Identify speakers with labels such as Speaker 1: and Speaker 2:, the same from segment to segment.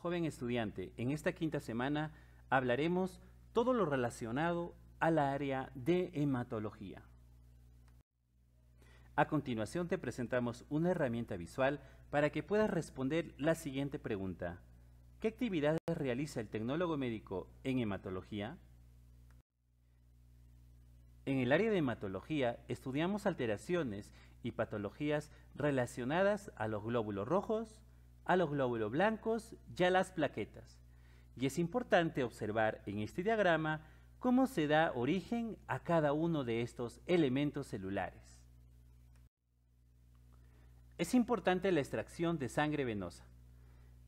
Speaker 1: Joven estudiante, en esta quinta semana hablaremos todo lo relacionado al área de hematología. A continuación te presentamos una herramienta visual para que puedas responder la siguiente pregunta. ¿Qué actividades realiza el tecnólogo médico en hematología? En el área de hematología estudiamos alteraciones y patologías relacionadas a los glóbulos rojos, a los glóbulos blancos y a las plaquetas. Y es importante observar en este diagrama cómo se da origen a cada uno de estos elementos celulares. Es importante la extracción de sangre venosa,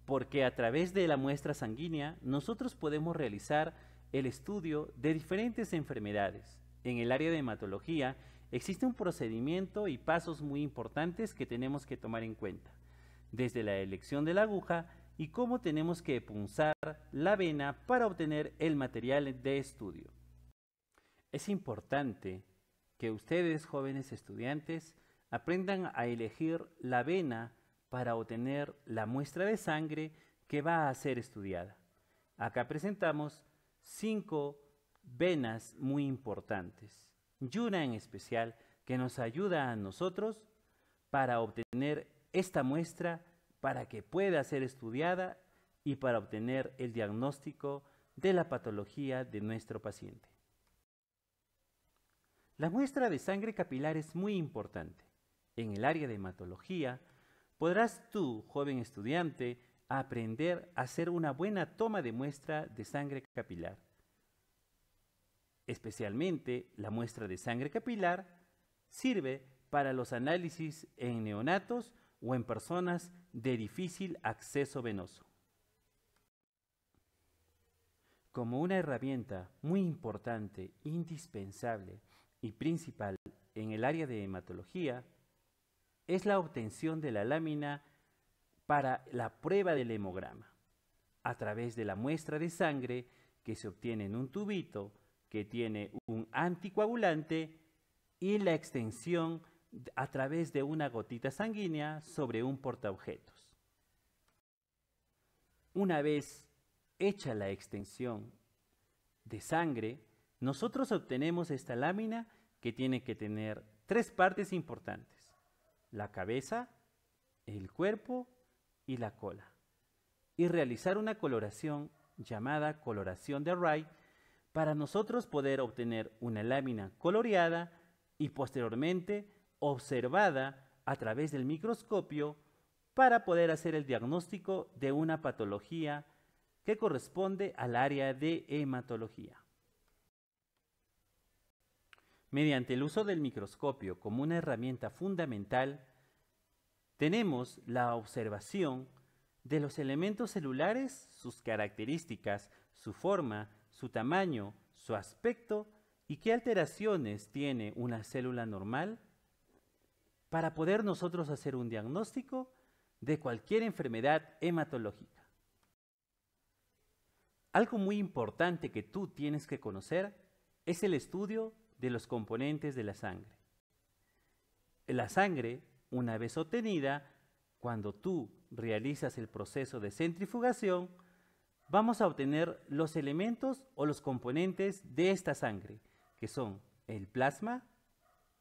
Speaker 1: porque a través de la muestra sanguínea nosotros podemos realizar el estudio de diferentes enfermedades. En el área de hematología existe un procedimiento y pasos muy importantes que tenemos que tomar en cuenta, desde la elección de la aguja y cómo tenemos que punzar la vena para obtener el material de estudio. Es importante que ustedes, jóvenes estudiantes, aprendan a elegir la vena para obtener la muestra de sangre que va a ser estudiada. Acá presentamos cinco venas muy importantes y una en especial que nos ayuda a nosotros para obtener esta muestra para que pueda ser estudiada y para obtener el diagnóstico de la patología de nuestro paciente. La muestra de sangre capilar es muy importante. En el área de hematología podrás tú, joven estudiante, aprender a hacer una buena toma de muestra de sangre capilar Especialmente la muestra de sangre capilar sirve para los análisis en neonatos o en personas de difícil acceso venoso. Como una herramienta muy importante, indispensable y principal en el área de hematología, es la obtención de la lámina para la prueba del hemograma, a través de la muestra de sangre que se obtiene en un tubito que tiene un anticoagulante y la extensión a través de una gotita sanguínea sobre un portaobjetos. Una vez hecha la extensión de sangre, nosotros obtenemos esta lámina que tiene que tener tres partes importantes, la cabeza, el cuerpo y la cola, y realizar una coloración llamada coloración de Wright para nosotros poder obtener una lámina coloreada y posteriormente observada a través del microscopio para poder hacer el diagnóstico de una patología que corresponde al área de hematología. Mediante el uso del microscopio como una herramienta fundamental, tenemos la observación de los elementos celulares, sus características, su forma, su tamaño, su aspecto y qué alteraciones tiene una célula normal para poder nosotros hacer un diagnóstico de cualquier enfermedad hematológica. Algo muy importante que tú tienes que conocer es el estudio de los componentes de la sangre. La sangre, una vez obtenida, cuando tú realizas el proceso de centrifugación, vamos a obtener los elementos o los componentes de esta sangre, que son el plasma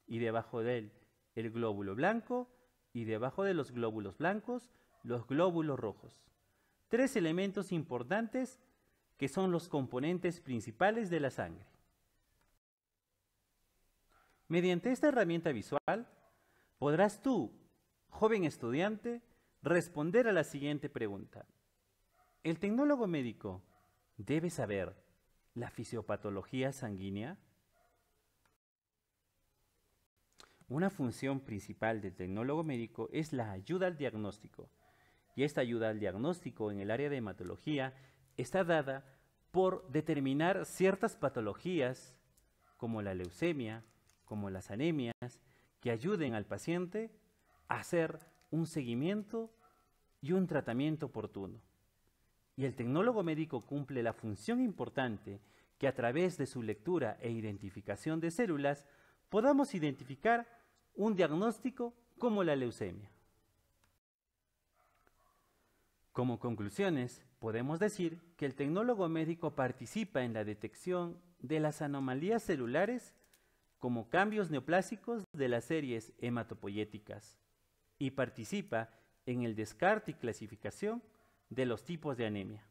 Speaker 1: y debajo de él el glóbulo blanco y debajo de los glóbulos blancos los glóbulos rojos. Tres elementos importantes que son los componentes principales de la sangre. Mediante esta herramienta visual podrás tú, joven estudiante, responder a la siguiente pregunta. El tecnólogo médico debe saber la fisiopatología sanguínea. Una función principal del tecnólogo médico es la ayuda al diagnóstico. Y esta ayuda al diagnóstico en el área de hematología está dada por determinar ciertas patologías como la leucemia, como las anemias, que ayuden al paciente a hacer un seguimiento y un tratamiento oportuno. Y el tecnólogo médico cumple la función importante que a través de su lectura e identificación de células podamos identificar un diagnóstico como la leucemia. Como conclusiones, podemos decir que el tecnólogo médico participa en la detección de las anomalías celulares como cambios neoplásicos de las series hematopoyéticas y participa en el descarte y clasificación de los tipos de anemia.